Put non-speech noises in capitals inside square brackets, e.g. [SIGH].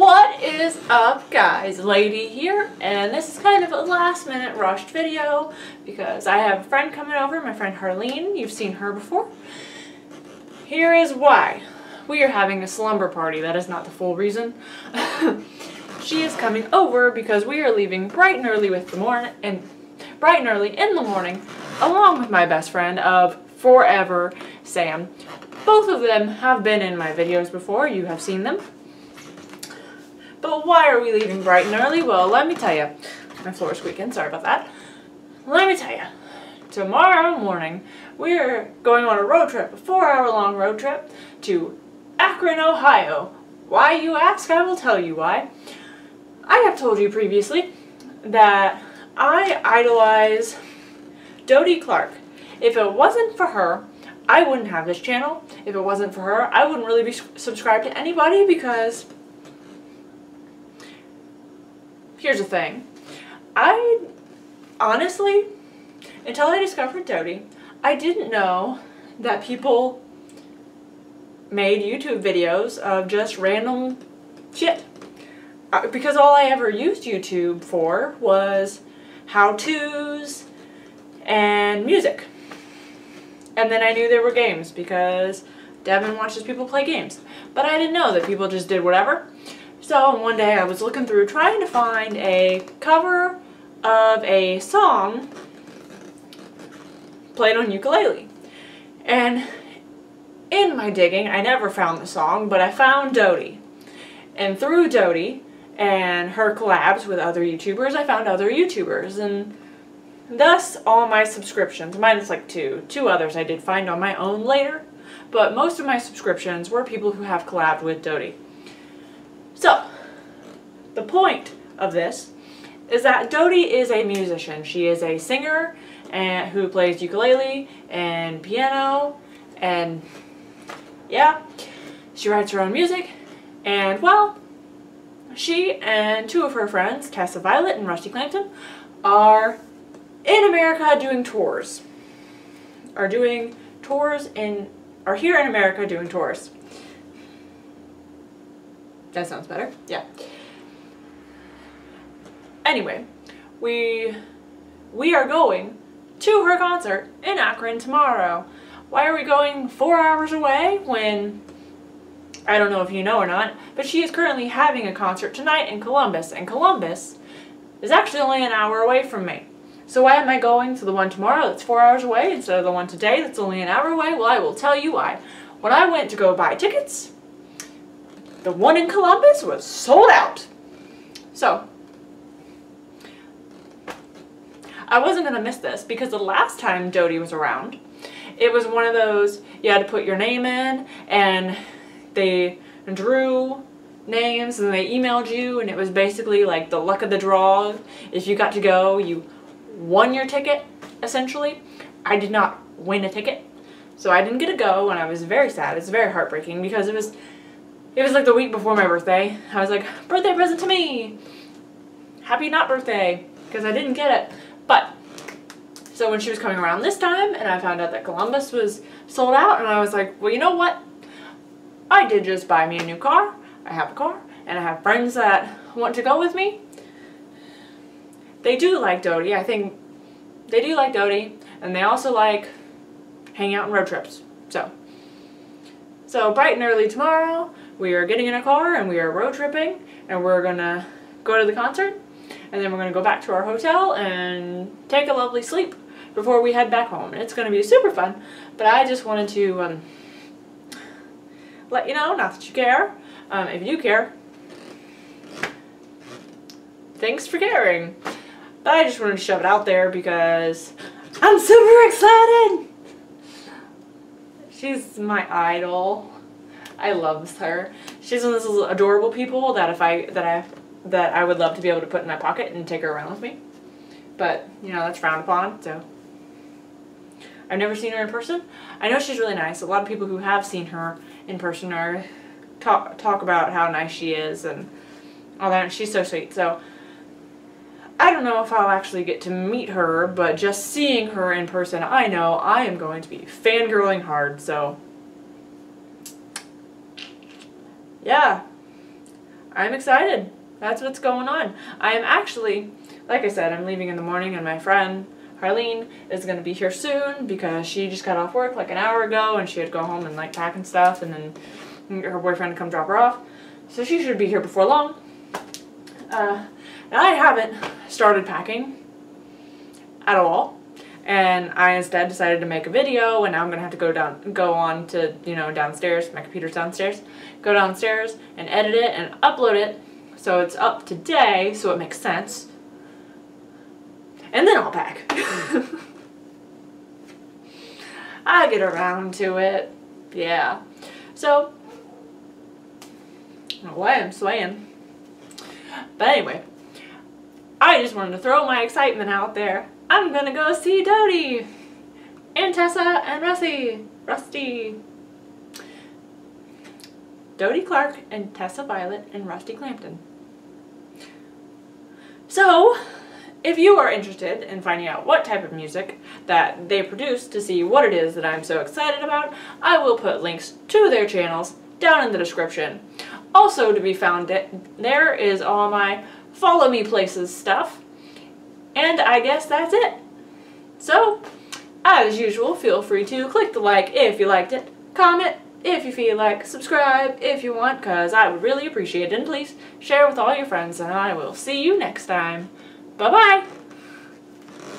What is up guys? Lady here and this is kind of a last minute rushed video because I have a friend coming over, my friend Harleen, you've seen her before. Here is why. We are having a slumber party, that is not the full reason. [LAUGHS] she is coming over because we are leaving bright and early with the morning and bright and early in the morning along with my best friend of forever, Sam. Both of them have been in my videos before, you have seen them. But why are we leaving bright and early? Well, let me tell you. My floor is squeaking, sorry about that. Let me tell you. Tomorrow morning, we're going on a road trip, a four hour long road trip to Akron, Ohio. Why, you ask? I will tell you why. I have told you previously that I idolize Dodie Clark. If it wasn't for her, I wouldn't have this channel. If it wasn't for her, I wouldn't really be subscribed to anybody because here's the thing. I honestly, until I discovered Dodie, I didn't know that people made YouTube videos of just random shit. Uh, because all I ever used YouTube for was how-tos and music. And then I knew there were games because Devin watches people play games. But I didn't know that people just did whatever. So one day I was looking through trying to find a cover of a song played on ukulele. And in my digging, I never found the song, but I found Dodie. And through Dodie and her collabs with other YouTubers, I found other YouTubers. And thus, all my subscriptions, minus like two, two others I did find on my own later, but most of my subscriptions were people who have collabed with Dodie. The point of this is that Dodie is a musician. She is a singer and who plays ukulele and piano and yeah, she writes her own music and well, she and two of her friends, Tessa Violet and Rusty Clanton, are in America doing tours. Are doing tours in, are here in America doing tours. That sounds better. Yeah. Anyway, we we are going to her concert in Akron tomorrow. Why are we going four hours away when I don't know if you know or not, but she is currently having a concert tonight in Columbus, and Columbus is actually only an hour away from me. So why am I going to the one tomorrow that's four hours away instead of the one today that's only an hour away? Well, I will tell you why. When I went to go buy tickets, the one in Columbus was sold out. So, I wasn't to miss this because the last time Dodie was around, it was one of those, you had to put your name in and they drew names and they emailed you and it was basically like the luck of the draw. If you got to go, you won your ticket, essentially. I did not win a ticket, so I didn't get to go and I was very sad. It's very heartbreaking because it was it was like the week before my birthday. I was like, birthday present to me. Happy not birthday. Because I didn't get it. But, so when she was coming around this time and I found out that Columbus was sold out and I was like, well, you know what? I did just buy me a new car. I have a car and I have friends that want to go with me. They do like Dodie. I think they do like Dodie and they also like hanging out on road trips. So, so bright and early tomorrow, we are getting in a car and we are road tripping and we're gonna go to the concert and then we're gonna go back to our hotel and take a lovely sleep before we head back home. It's gonna be super fun, but I just wanted to um, let you know, not that you care, um, if you care, thanks for caring. But I just wanted to shove it out there because I'm super excited! She's my idol. I love her. She's one of those adorable people that if I that I that I would love to be able to put in my pocket and take her around with me. But, you know, that's frowned upon, so I've never seen her in person. I know she's really nice. A lot of people who have seen her in person are talk talk about how nice she is and all that. She's so sweet. So I don't know if I'll actually get to meet her, but just seeing her in person, I know I am going to be fangirling hard. So yeah, I'm excited. That's what's going on. I am actually, like I said, I'm leaving in the morning and my friend Harleen is going to be here soon because she just got off work like an hour ago and she had to go home and like pack and stuff and then her boyfriend to come drop her off. So she should be here before long. Uh, and I haven't started packing at all. And I instead decided to make a video and now I'm going to have to go down, go on to, you know, downstairs, my computer's downstairs, go downstairs and edit it and upload it so it's up today so it makes sense. And then I'll pack. [LAUGHS] I get around to it. Yeah. So, I why I'm swaying. But anyway, I just wanted to throw my excitement out there. I'm gonna go see Dodie and Tessa and Rusty. Rusty. Dodie Clark and Tessa Violet and Rusty Clanton. So, if you are interested in finding out what type of music that they produce to see what it is that I'm so excited about, I will put links to their channels down in the description. Also to be found there is all my follow me places stuff. And I guess that's it. So, as usual, feel free to click the like if you liked it, comment if you feel like, subscribe if you want, because I would really appreciate it. And please share with all your friends, and I will see you next time. Bye-bye!